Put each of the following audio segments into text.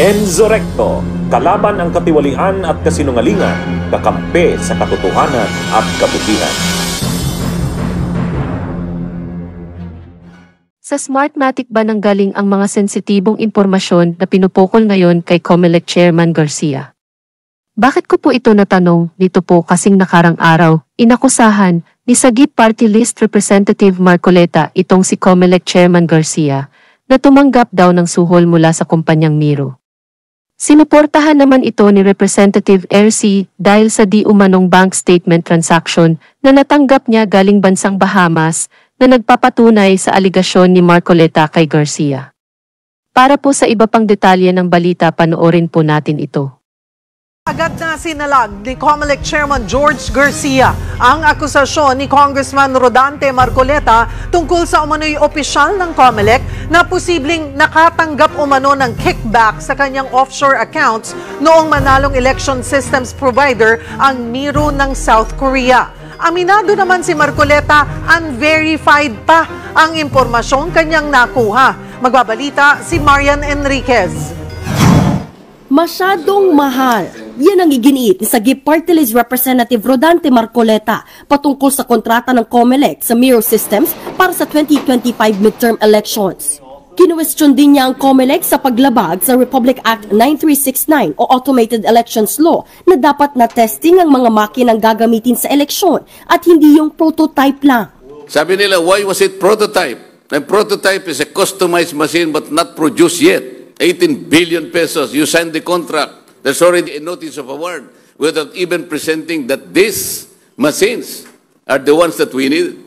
Enzo Recto, kalaban ang katiwalian at kasinungalingan, kakampi sa katotohanan at kabutihan. Sa Smartmatic ba nanggaling ang mga sensitibong impormasyon na pinupukol ngayon kay COMELEC Chairman Garcia? Bakit ko po ito natanong dito po kasing nakarang araw, inakusahan ni Sagip Party List Representative Marcoleta itong si COMELEC Chairman Garcia na tumanggap daw ng suhol mula sa kumpanyang Miro. Sinuportahan naman ito ni Representative RC dahil sa di umanong bank statement transaction na natanggap niya galing bansang Bahamas na nagpapatunay sa aligasyon ni Marcoleta kay Garcia. Para po sa iba pang detalye ng balita panoorin po natin ito. Agad na sinalag ni COMELEC Chairman George Garcia ang akusasyon ni Congressman Rodante Marcoleta tungkol sa umano'y opisyal ng COMELEC na posibleng nakatanggap umano ng kickback sa kanyang offshore accounts noong manalong election systems provider ang Miro ng South Korea. Aminado naman si Marcoleta, unverified pa ang impormasyong kanyang nakuha. Magbabalita si Marian Enriquez. Masyadong mahal. Yan ang iginiit ni Sagip Party List Representative Rodante Marcoleta patungkol sa kontrata ng COMELEC sa Miro Systems para sa 2025 midterm elections. Kinuwestiyon din niya ang COMELEC sa paglabag sa Republic Act 9369 o Automated Elections Law na dapat na testing ang mga makinang gagamitin sa eleksyon at hindi yung prototype lang. Sabi nila, why was it prototype? A prototype is a customized machine but not produced yet. 18 billion pesos. You signed the contract. There's already a notice of award without even presenting that these machines are the ones that we need.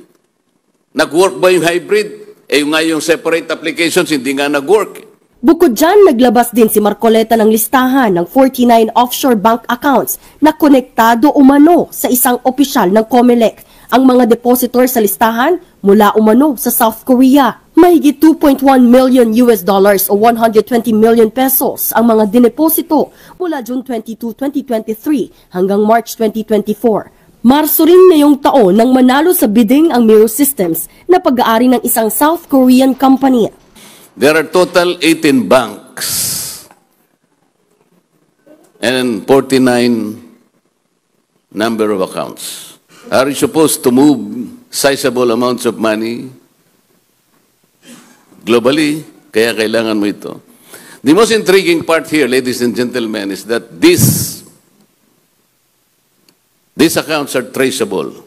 Nag-work ba yung hybrid? Eh yung nga yung separate applications, hindi nga nag-work. Bukod dyan, naglabas din si Marcoleta ng listahan ng 49 offshore bank accounts na konektado umano sa isang opisyal ng COMELEC. Ang mga depositor sa listahan mula umano sa South Korea. Mahigit 2.1 million US dollars o 120 million pesos ang mga dineposito mula June 22, 2023 hanggang March 2024. Marso rin ngayong taon nang manalo sa bidding ang Miro Systems na pag-aari ng isang South Korean company. There are total 18 banks and 49 number of accounts. Are you supposed to move sizable amounts of money globally, kaya kailangan mo ito. The most intriguing part here, ladies and gentlemen, is that this, these accounts are traceable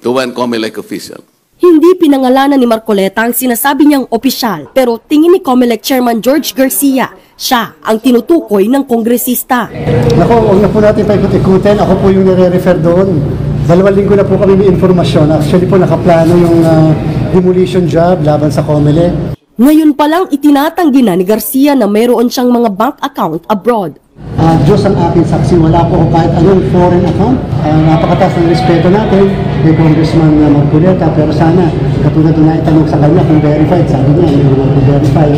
to one COMELEC official. Hindi pinangalanan ni Marcoleta ang sinasabi niyang opisyal pero tingin ni COMELEC Chairman George Garcia, siya ang tinutukoy ng kongresista. Nako, huwag na po natin paikot-ikutin. Ako po yung nire-refer doon. Dalawang linggo na po kami may informasyon. Actually po nakaplano yung uh, demolition job laban sa COMELEC. Ngayon pa lang itinatanggi na ni Garcia na mayroon siyang mga bank account abroad. Uh, Diyos ang aking saksi, wala po ako kahit anong foreign account. Uh, napakataas ng respeto natin kay Congressman uh, Marcoleta, pero sana, katulad na itanong sa kanya kung verified, sabi niya, hindi naman po verified.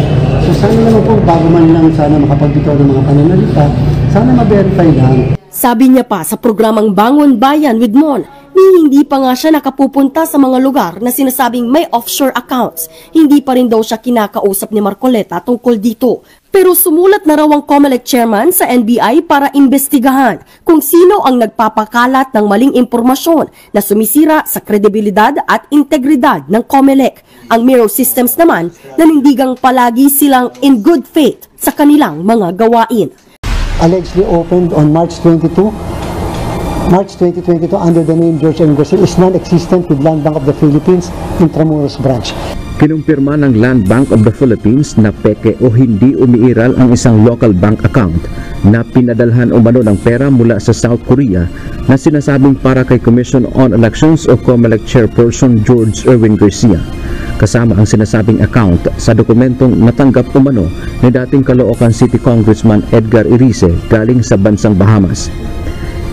So sana naman po, bago man lang sana makapagbitaw ng mga pananalita, sana ma-verify lang. Sabi niya pa sa programang Bangon Bayan with Mon, ni hindi pa nga siya nakapupunta sa mga lugar na sinasabing may offshore accounts. Hindi pa rin daw siya kinakausap ni Marcoleta tungkol dito. Pero sumulat na raw ang COMELEC chairman sa NBI para imbestigahan kung sino ang nagpapakalat ng maling impormasyon na sumisira sa kredibilidad at integridad ng COMELEC. Ang Miro Systems naman nanindigang palagi silang in good faith sa kanilang mga gawain. Allegedly opened on March 22, March 2022 under the name George M. Garcia is non-existent with Land Bank of the Philippines Intramuros Branch. Kinumpirma ng Land Bank of the Philippines na peke o hindi umiiral ang isang local bank account na pinadalhan umano ng pera mula sa South Korea na sinasabing para kay Commission on Elections o COMELEC Chairperson George Erwin Garcia. Kasama ang sinasabing account sa dokumentong natanggap umano ni dating Caloocan City Congressman Edgar Irice galing sa bansang Bahamas.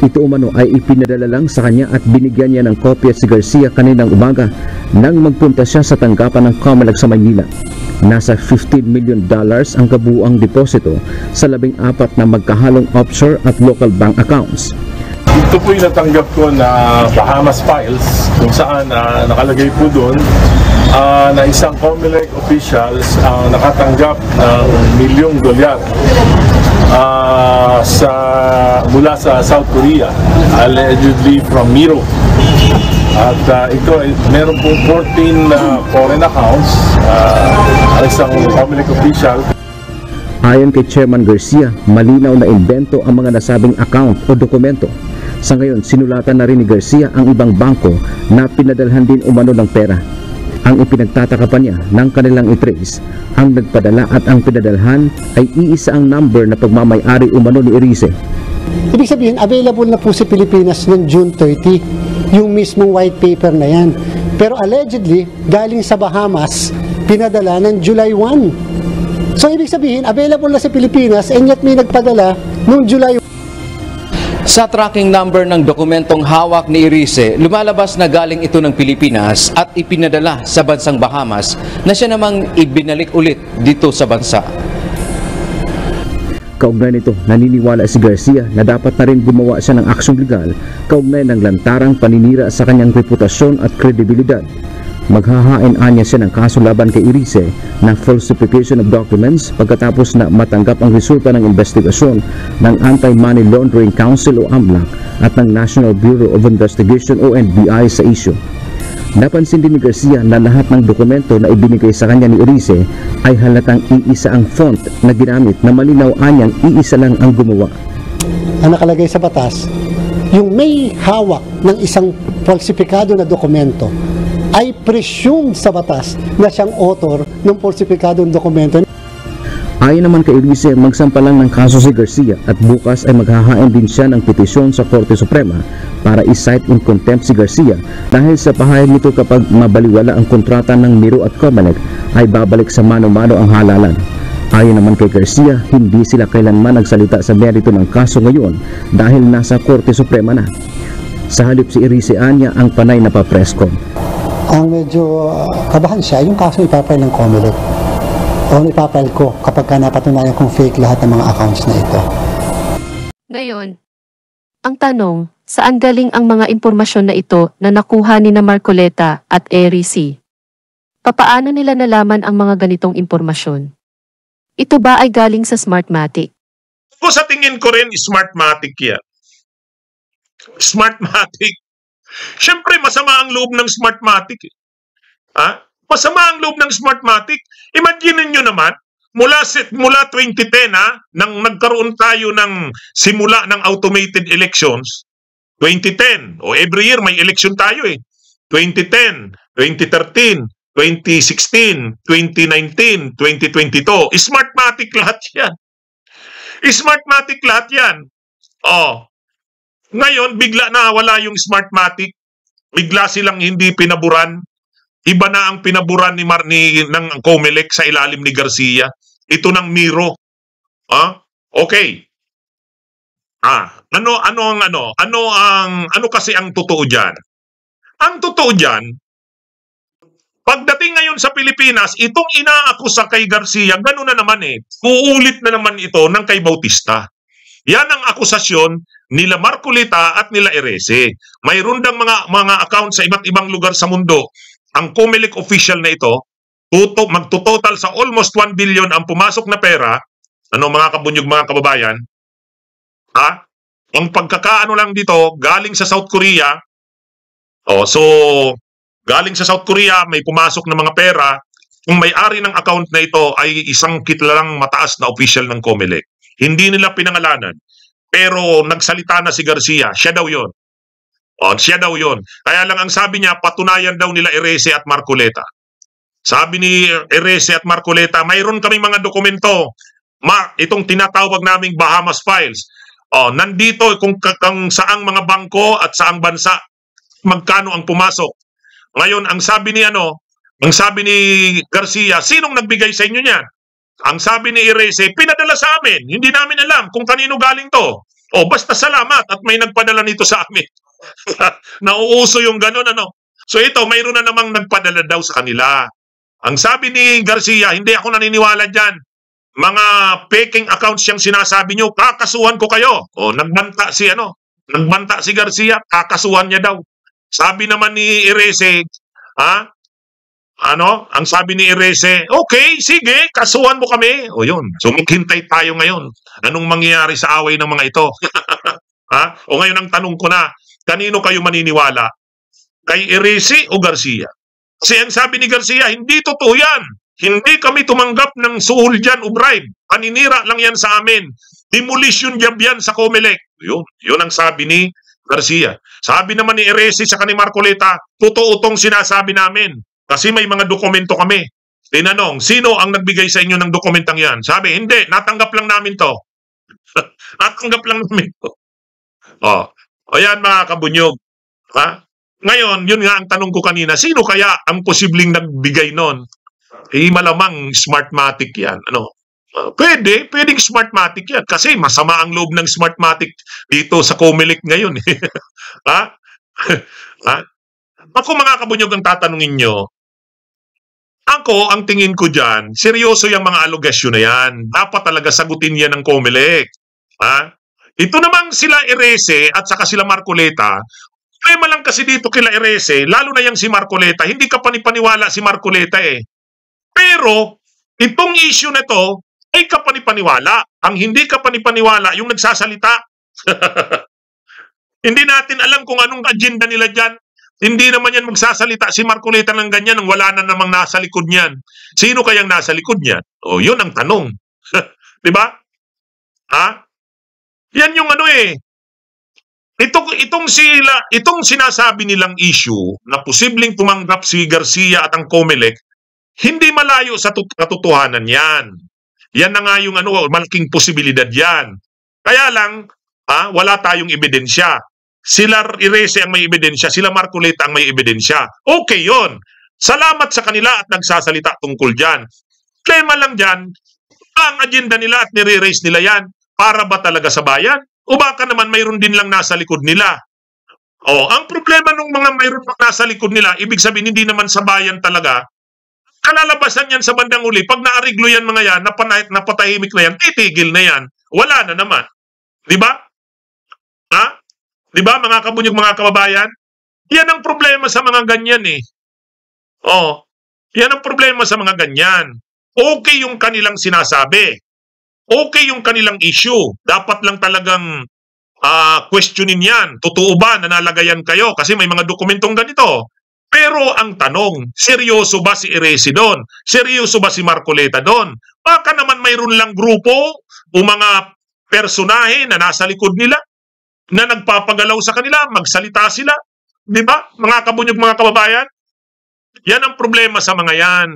Ito umano ay ipinadala lang sa kanya at binigyan niya ng kopya si Garcia kaninang umaga nang magpunta siya sa tanggapan ng Comelec sa Maynila. Nasa 15 million dollars ang kabuang deposito sa labing apat na magkahalong offshore at local bank accounts. Ito po yung natanggap ko na Bahamas Files kung saan uh, nakalagay po doon ah, na isang COMELEC officials ang nakatanggap ng milyong dolyar ah, sa mula sa South Korea allegedly from Miro at ah, ito ay meron pong 14 na foreign accounts ah, ang isang COMELEC official Ayon kay Chairman Garcia, malinaw na invento ang mga nasabing account o dokumento. Sa ngayon, sinulatan na rin ni Garcia ang ibang bangko na pinadalhan din umano ng pera. Ang ipinagtataka pa niya ng kanilang itrace, ang nagpadala at ang pinadalhan ay iisa ang number na pagmamayari umano ni Erice. Ibig sabihin, available na po sa Pilipinas noong June 30, yung mismong white paper na yan. Pero allegedly, galing sa Bahamas, pinadala ng July 1. So ibig sabihin, available na sa Pilipinas and yet may nagpadala noong July Sa tracking number ng dokumentong hawak ni Erice, lumalabas na galing ito ng Pilipinas at ipinadala sa bansang Bahamas na siya namang ibinalik ulit dito sa bansa. Kaugnay nito, naniniwala si Garcia na dapat na rin gumawa siya ng aksyong legal kaugnay ng lantarang paninira sa kanyang reputasyon at kredibilidad. Maghahain anya siya ng kaso laban kay Erice na falsification of documents pagkatapos na matanggap ang resulta ng investigasyon ng Anti-Money Laundering Council o AMLAC at ng National Bureau of Investigation o NBI sa issue. Napansin din ni Garcia na lahat ng dokumento na ibinigay sa kanya ni Erice ay halatang iisa ang font na ginamit na malinaw anyang iisa lang ang gumawa. ang nakalagay sa batas, yung may hawak ng isang falsifikado na dokumento ay presumed sa batas na siyang author ng falsifikadong dokumento. Ayon naman kay Erice, magsampa lang ng kaso si Garcia at bukas ay maghahain din siya ng petisyon sa Korte Suprema para i-cite in contempt si Garcia dahil sa pahayag nito kapag mabaliwala ang kontrata ng Miro at Comelec ay babalik sa mano-mano ang halalan. Ayon naman kay Garcia, hindi sila kailanman nagsalita sa merito ng kaso ngayon dahil nasa Korte Suprema na. Sa halip si Erice Anya ang panay na papreskon. Ang medyo ah, kabahan siya, yung kaso ipapile ng Comelec o ipapile ko kapag ka napatunayan kong fake lahat ng mga accounts na ito. Ngayon, ang tanong, saan galing ang mga impormasyon na ito na nakuha ni na Marcoleta at Eric? Papaano nila nalaman ang mga ganitong impormasyon? Ito ba ay galing sa Smartmatic? Kung sa tingin ko rin, Smartmatic yan. Smartmatic. Siyempre, masama ang loob ng Smartmatic. Eh. Ha? Masama ang loob ng Smartmatic. Imagine nyo naman, mula, mula 2010, ha, nang nagkaroon tayo ng simula ng automated elections, 2010, o every year may election tayo eh. 2010, 2013, 2016, 2019, 2022. Smartmatic lahat yan. Smartmatic lahat yan. Oh. Ngayon, bigla na wala yung Smartmatic. Bigla silang hindi pinaburan. Iba na ang pinaburan ni, Mar ni ng Comelec sa ilalim ni Garcia. Ito ng Miro. Ah? Okay. Ah, ano ano ang ano? Ano ang ano kasi ang totoo diyan? Ang totoo diyan, pagdating ngayon sa Pilipinas, itong inaakusa kay Garcia, gano'n na naman eh. Uulit na naman ito ng kay Bautista. Yan ang akusasyon nila Marcolita at nila Erese. Mayroon dang mga mga account sa iba't ibang lugar sa mundo. Ang Comelec official na ito, tuto, magtutotal sa almost 1 billion ang pumasok na pera. Ano mga kabunyog mga kababayan? Ha? Ang pagkakaano lang dito, galing sa South Korea. Oh, so galing sa South Korea, may pumasok na mga pera. Kung may-ari ng account na ito ay isang kitlalang mataas na official ng Comelec. Hindi nila pinangalanan. Pero nagsalita na si Garcia, siya daw yon. O, siya daw yon. Kaya lang ang sabi niya, patunayan daw nila Erese at Marcoleta. Sabi ni Erese at Marcoleta, mayroon kami mga dokumento. Ma, itong tinatawag naming Bahamas Files. O, nandito kung, kung saang mga bangko at saang bansa magkano ang pumasok. Ngayon, ang sabi ni ano, ang sabi ni Garcia, sinong nagbigay sa inyo niyan? Ang sabi ni Erese, pinadala sa amin. Hindi namin alam kung kanino galing to. O basta salamat at may nagpadala nito sa amin. Nauuso yung ganun ano. So ito, mayroon na namang nagpadala daw sa kanila. Ang sabi ni Garcia, hindi ako naniniwala dyan. Mga peking accounts siyang sinasabi nyo, kakasuhan ko kayo. O nagbanta si ano, nagbanta si Garcia, kakasuhan niya daw. Sabi naman ni Erese, ha? Ano, ang sabi ni Erese, okay, sige, kasuhan mo kami. O yun, so maghintay tayo ngayon. Anong mangyayari sa away ng mga ito? ha? O ngayon ang tanong ko na, kanino kayo maniniwala? Kay Erese o Garcia? Kasi ang sabi ni Garcia, hindi totoo yan. Hindi kami tumanggap ng suhol dyan o bribe. Paninira lang yan sa amin. Demolition job yan sa Comelec. Yun, yun ang sabi ni Garcia. Sabi naman ni Eresi sa kanil Marcoleta, totoo tong sinasabi namin. Kasi may mga dokumento kami. Tinanong, sino ang nagbigay sa inyo ng dokumentang yan? Sabi, hindi, natanggap lang namin to. natanggap lang namin to. Oh. O yan mga kabunyog. Ha? Ngayon, yun nga ang tanong ko kanina, sino kaya ang posibleng nagbigay nun? Eh, malamang Smartmatic yan. Ano? Uh, pwede, pwedeng Smartmatic yan. Kasi masama ang loob ng Smartmatic dito sa Comelec ngayon. eh. ha? ha? Ako mga kabunyog ang tatanungin nyo, ako, ang tingin ko dyan, seryoso yung mga alogasyon na yan. Dapat talaga sagutin yan ng Comelec. Ha? Ito namang sila Erese at saka sila Marcoleta, problema lang kasi dito kila Erese, lalo na yung si Marcoleta, hindi ka panipaniwala si Marcoleta eh. Pero, itong issue na to, ay kapanipaniwala. Ang hindi kapanipaniwala, yung nagsasalita. hindi natin alam kung anong agenda nila dyan. Hindi naman yan magsasalita si Marcoleta ng ganyan nang wala na namang nasa likod niyan. Sino kayang nasa likod niyan? O, yun ang tanong. Di ba? Ha? Yan yung ano eh. Ito, itong sila, itong sinasabi nilang issue na posibleng tumanggap si Garcia at ang Comelec, hindi malayo sa katotohanan yan. Yan na nga yung ano, malaking posibilidad yan. Kaya lang, ha, wala tayong ebidensya. Sila Irese ang may ebidensya, sila Marcoleta ang may ebidensya. Okay yon. Salamat sa kanila at nagsasalita tungkol dyan. Tema lang dyan, ang agenda nila at nire-raise nila yan, para ba talaga sa bayan? O baka naman mayroon din lang nasa likod nila. O, ang problema ng mga mayroon pa nasa likod nila, ibig sabihin hindi naman sa bayan talaga, kalalabasan yan sa bandang uli. Pag naariglo yan mga yan, napanahit, napatahimik na yan, titigil na yan. Wala na naman. Di ba? Di ba mga kabunyog mga kababayan? Yan ang problema sa mga ganyan eh. Oh, yan ang problema sa mga ganyan. Okay yung kanilang sinasabi okay yung kanilang issue. Dapat lang talagang uh, questionin yan. Totoo ba na nalagayan kayo? Kasi may mga dokumentong ganito. Pero ang tanong, seryoso ba si Eresi doon? Seryoso ba si Marcoleta doon? Baka naman mayroon lang grupo o mga personahe na nasa likod nila na nagpapagalaw sa kanila, magsalita sila. Di ba? Mga kabunyog, mga kababayan? Yan ang problema sa mga yan.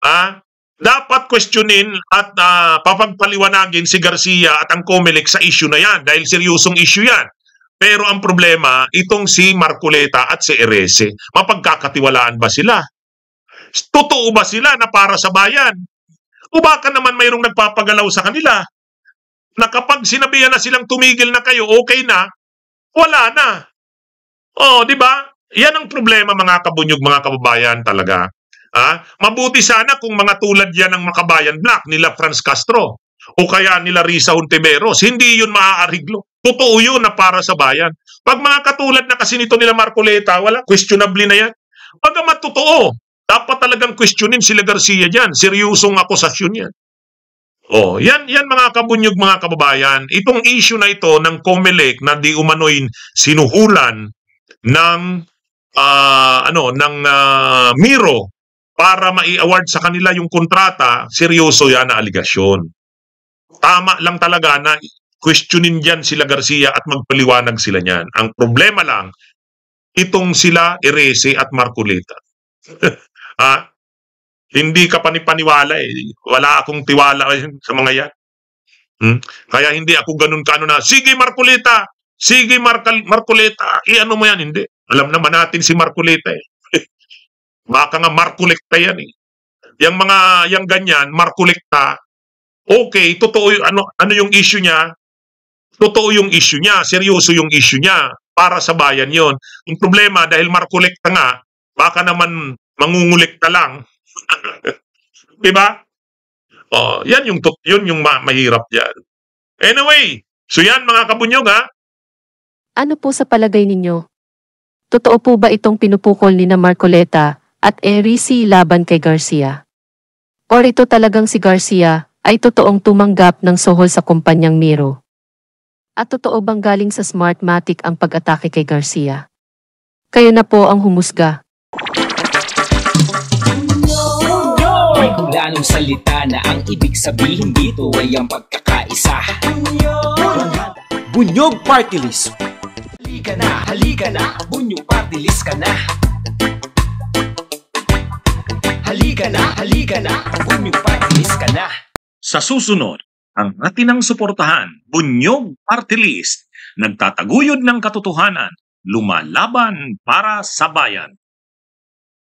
Ah, dapat questionin at uh, papagpaliwanagin si Garcia at ang Comelec sa issue na yan dahil seryosong issue yan. Pero ang problema, itong si Marcoleta at si Erese, mapagkakatiwalaan ba sila? Totoo ba sila na para sa bayan? O baka naman mayroong nagpapagalaw sa kanila na kapag sinabihan na silang tumigil na kayo, okay na, wala na. Oh, di ba? Yan ang problema mga kabunyog, mga kababayan talaga. Ha? Mabuti sana kung mga tulad yan ng Makabayan Black, nila Franz Castro, o kaya nila Risa Hontiveros, hindi yun maaariglo. Totoo yun na para sa bayan. Pag mga katulad na kasi nito nila Marcoleta, wala, questionable na yan. Pagamat totoo, dapat talagang questionin sila Garcia dyan. Seryosong akusasyon yan. Oh, yan yan mga kabunyog mga kababayan. Itong issue na ito ng COMELEC na di umano'y sinuhulan ng uh, ano ng uh, Miro para mai-award sa kanila yung kontrata, seryoso yan na aligasyon. Tama lang talaga na questionin dyan sila Garcia at magpaliwanag sila niyan. Ang problema lang, itong sila Erese at Marcoleta. ha? Hindi ka panipaniwala eh. Wala akong tiwala sa mga yan. Hmm? Kaya hindi ako ganun kaano na, sige Marcoleta, sige Mar- Marcoleta, i-ano mo yan, hindi. Alam naman natin si Marcoleta eh. Baka nga markulekta yan eh. Yang mga, yang ganyan, markulekta, okay, totoo yung, ano, ano yung issue niya, totoo yung issue niya, seryoso yung issue niya, para sa bayan yon. Yung problema, dahil markulekta nga, baka naman mangungulekta lang. Di ba? Oh, yan yung, yun yung ma- mahirap diyan. Anyway, so yan mga kabunyog ha. Ano po sa palagay ninyo? Totoo po ba itong pinupukol ni na Marcoleta at Erisi laban kay Garcia. Or ito talagang si Garcia ay totoong tumanggap ng sohol sa kumpanyang Miro. At totoo bang galing sa Smartmatic ang pag-atake kay Garcia? Kayo na po ang humusga. Kulanong salita na ang ibig sabihin dito ay ang pagkakaisa. Bunyog Party List. Halika na, halika na, Bunyog Party List ka na. Halika na, halika na, Bunyog Party List ka na. Sa susunod, ang atinang suportahan, Bunyog Party List, nagtataguyod ng katotohanan, lumalaban para sa bayan.